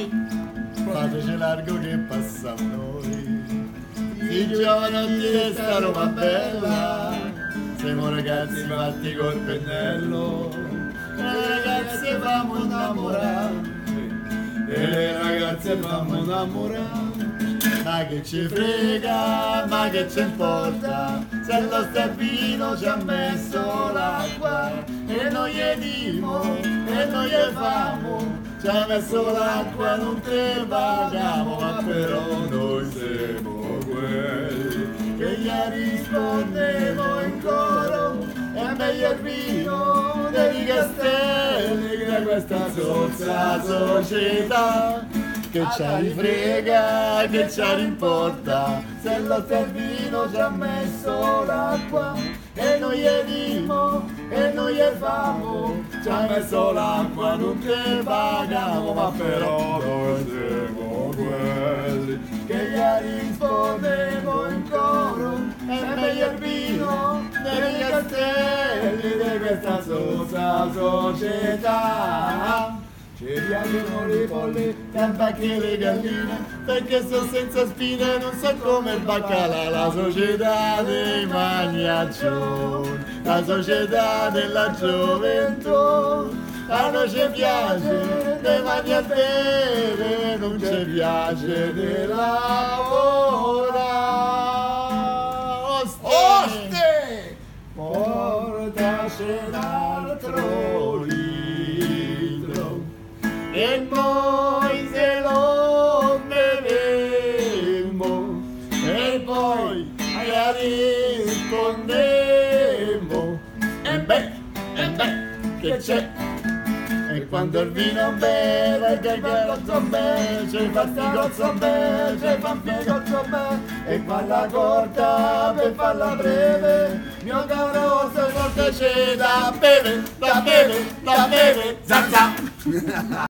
Vai! Fateci largo che passa a noi I giovanotti di sta Roma bella. Siamo ragazzi fatti col pennello. E le ragazze famo innamorare. E le ragazze famo innamorare. Ma che ci frega, ma che ci importa? Se lo sterbino ci ha messo l'acqua. E noi gli dimo, e noi gli famo Ci ha messo l'acqua, non te paghiamo Ma però noi siamo quelli Che gli rispondevo in coro. E meglio il vino dei castelli Che questa sozza società. Che ci frega, che ci importa se lo servino ci ha messo l'acqua e noi gli dimo famo ci ha messo l'acqua non te paghiamo ma però noi siamo quelli che gli rispondevo in coro è meglio il vino dei castelli di questa sosa società ci piacciono le polli, tanto che le galline, perché sono senza spine, non so come il baccalà, la società dei magnaccioni, la società della gioventù. A noi ci piace dei mani a bere, non ci piace di lavorare. Oste! Oste! Portaci un altro e poi se lo bevemmo e poi gli rispondemmo e beh, e beh, che c'è? E quando il vino beve, che cazzo beve, ci fa sti cazzo beve, fa sti cazzo beve, e fa la corta per farla breve, mio caro se forte c'è da bere, da bere, da bere, zanza.